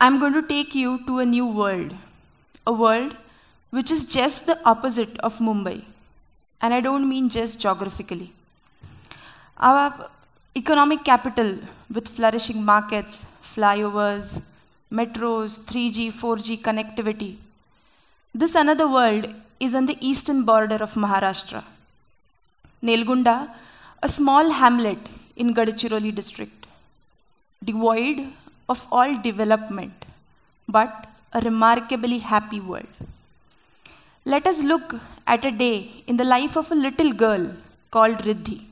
I'm going to take you to a new world, a world which is just the opposite of Mumbai. And I don't mean just geographically. Our economic capital with flourishing markets, flyovers, metros, 3G, 4G connectivity. This another world is on the eastern border of Maharashtra. Nelgunda, a small hamlet in Gadchiroli district, devoid of all development, but a remarkably happy world. Let us look at a day in the life of a little girl called Riddhi.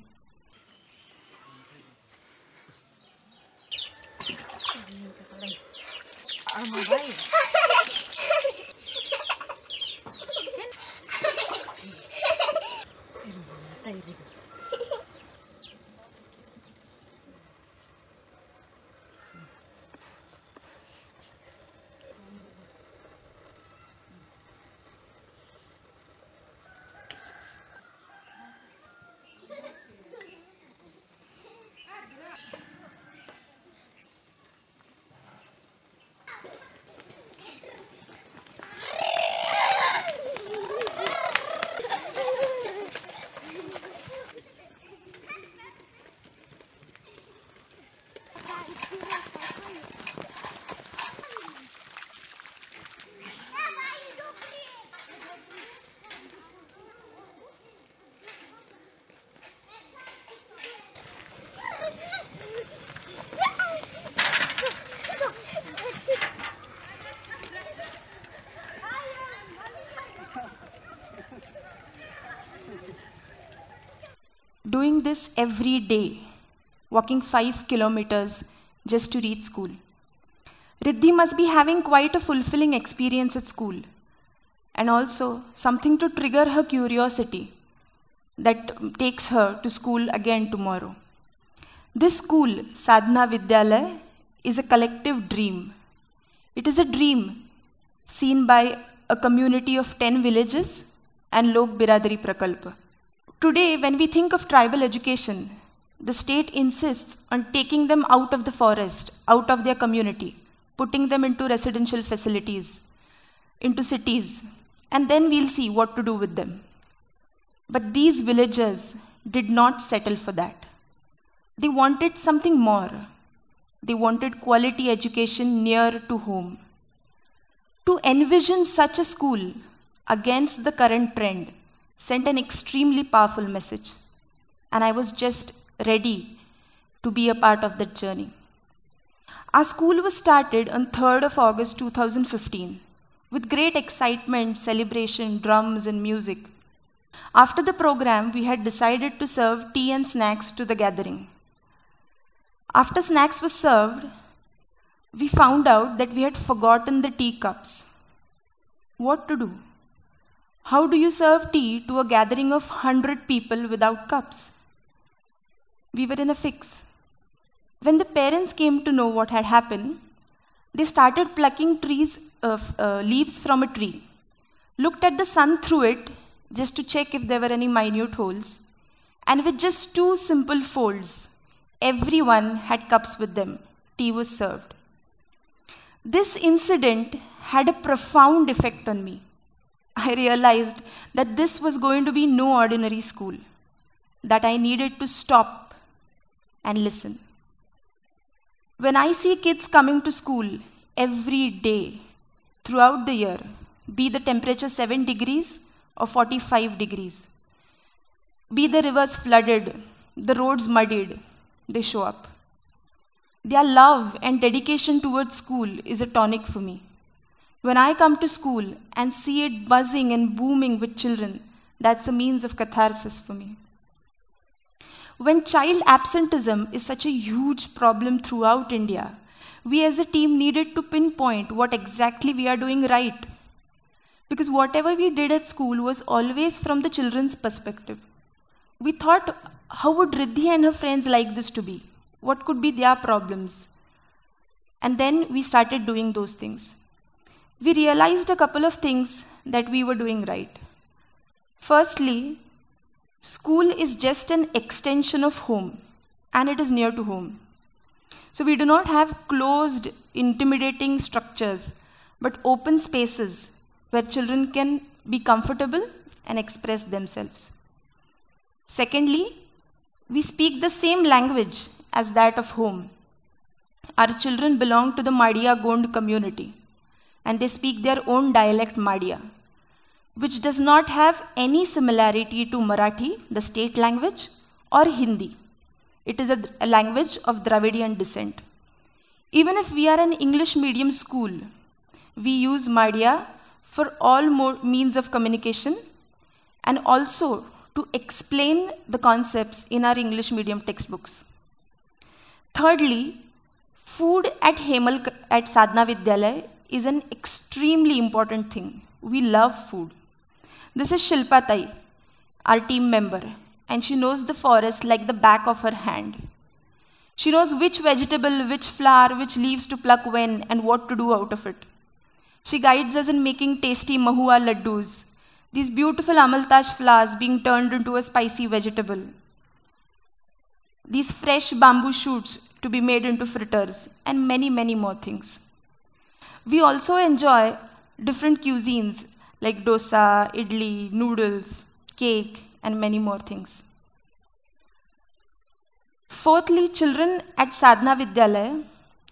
Doing this every day, walking five kilometers just to reach school. Riddhi must be having quite a fulfilling experience at school and also something to trigger her curiosity that takes her to school again tomorrow. This school, Sadhana Vidyalaya, is a collective dream. It is a dream seen by a community of 10 villages and Lok Biradari Prakalpa. Today, when we think of tribal education, the state insists on taking them out of the forest, out of their community, putting them into residential facilities, into cities, and then we'll see what to do with them. But these villagers did not settle for that. They wanted something more. They wanted quality education near to home. To envision such a school against the current trend sent an extremely powerful message. And I was just ready to be a part of that journey. Our school was started on 3rd of August 2015 with great excitement, celebration, drums, and music. After the program, we had decided to serve tea and snacks to the gathering. After snacks were served, we found out that we had forgotten the teacups. What to do? How do you serve tea to a gathering of 100 people without cups? We were in a fix. When the parents came to know what had happened, they started plucking trees, uh, uh, leaves from a tree, looked at the sun through it just to check if there were any minute holes, and with just two simple folds, everyone had cups with them. Tea was served. This incident had a profound effect on me. I realized that this was going to be no ordinary school, that I needed to stop and listen. When I see kids coming to school every day throughout the year, be the temperature 7 degrees or 45 degrees, be the rivers flooded, the roads muddied, they show up. Their love and dedication towards school is a tonic for me. When I come to school and see it buzzing and booming with children, that's a means of catharsis for me. When child absenteeism is such a huge problem throughout India, we as a team needed to pinpoint what exactly we are doing right. Because whatever we did at school was always from the children's perspective. We thought, how would Riddhi and her friends like this to be? What could be their problems? And then we started doing those things. We realized a couple of things that we were doing right. Firstly, school is just an extension of home, and it is near to home. So we do not have closed, intimidating structures, but open spaces where children can be comfortable and express themselves. Secondly, we speak the same language as that of home. Our children belong to the Madia Gond community and they speak their own dialect Madia, which does not have any similarity to Marathi, the state language, or Hindi. It is a, language of Dravidian descent. Even if we are an English medium school, we use Madia for all means of communication and also to explain the concepts in our English medium textbooks. Thirdly, food at Hemal at Sadhana Vidyalaya is an extremely important thing. We love food. This is Shilpa Tai, our team member, and she knows the forest like the back of her hand. She knows which vegetable, which flower, which leaves to pluck when, and what to do out of it. She guides us in making tasty mahua laddus, these beautiful amaltash flowers being turned into a spicy vegetable. These fresh bamboo shoots to be made into fritters, and many, many more things. We also enjoy different cuisines like dosa, idli, noodles, cake, and many more things. Fourthly, children at Sadhana Vidyalaya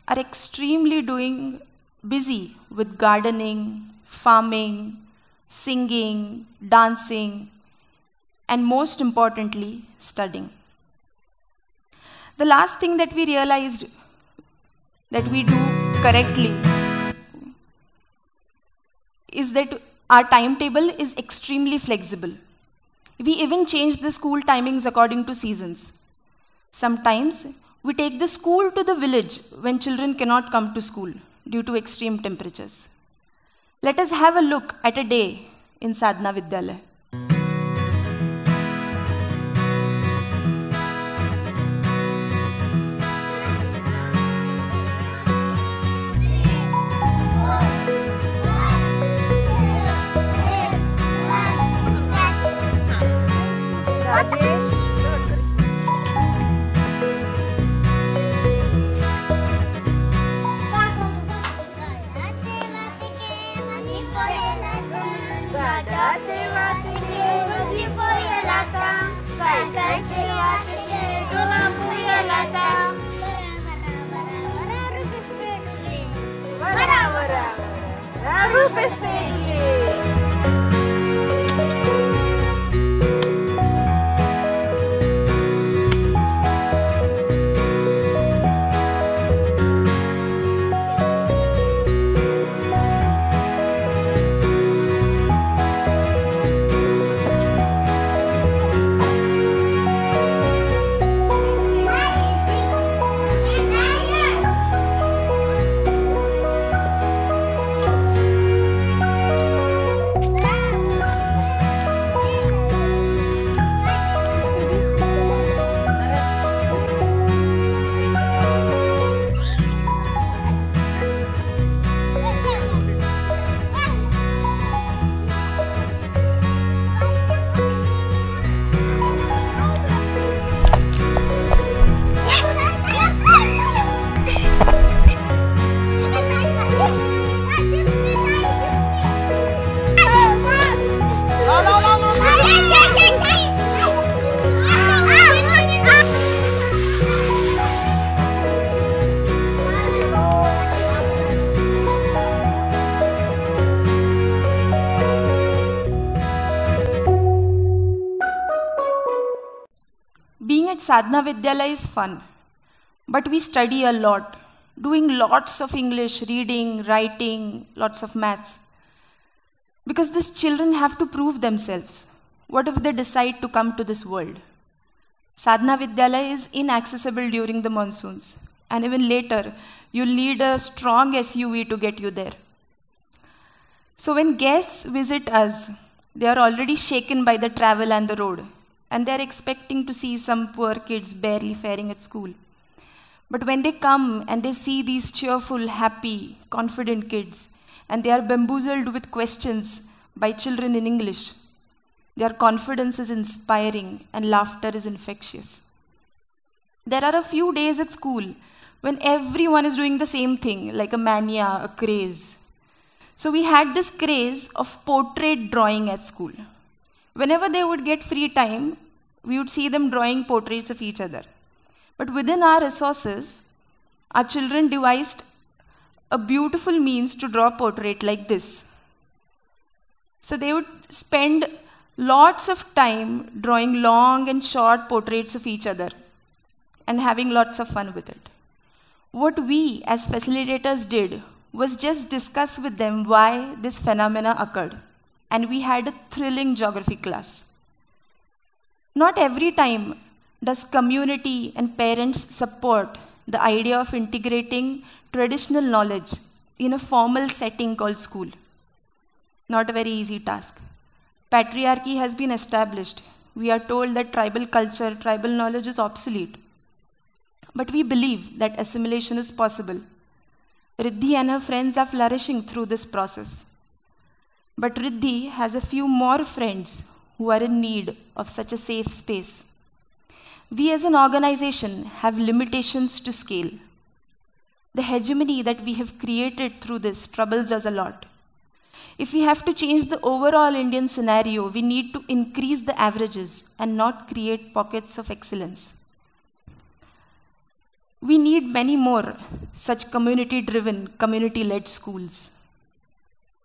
are extremely doing busy with gardening, farming, singing, dancing, and most importantly, studying. The last thing that we realized that we do correctly is that our timetable is extremely flexible. We even change the school timings according to seasons. Sometimes we take the school to the village when children cannot come to school due to extreme temperatures. Let us have a look at a day in Sadhana Vidyalaya. stupid thing. Sadhana Vidyalaya is fun, but we study a lot, doing lots of English, reading, writing, lots of maths. Because these children have to prove themselves. What if they decide to come to this world? Sadhana Vidyalaya is inaccessible during the monsoons, and even later, you'll need a strong SUV to get you there. So, when guests visit us, they are already shaken by the travel and the road and they're expecting to see some poor kids barely faring at school. But when they come and they see these cheerful, happy, confident kids, and they are bamboozled with questions by children in English, their confidence is inspiring and laughter is infectious. There are a few days at school when everyone is doing the same thing, like a mania, a craze. So we had this craze of portrait drawing at school. Whenever they would get free time, we would see them drawing portraits of each other. But within our resources, our children devised a beautiful means to draw a portrait like this. So they would spend lots of time drawing long and short portraits of each other and having lots of fun with it. What we as facilitators did was just discuss with them why this phenomena occurred, and we had a thrilling geography class. Not every time does community and parents support the idea of integrating traditional knowledge in a formal setting called school. Not a very easy task. Patriarchy has been established. We are told that tribal culture, tribal knowledge is obsolete. But we believe that assimilation is possible. Riddhi and her friends are flourishing through this process. But Riddhi has a few more friends who are in need of such a safe space. We as an organization have limitations to scale. The hegemony that we have created through this troubles us a lot. If we have to change the overall Indian scenario, we need to increase the averages and not create pockets of excellence. We need many more such community driven, community led schools.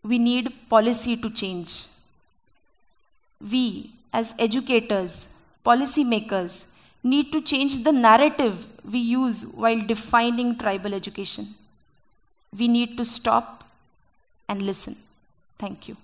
We need policy to change. We, as educators, policymakers, need to change the narrative we use while defining tribal education. We need to stop and listen. Thank you.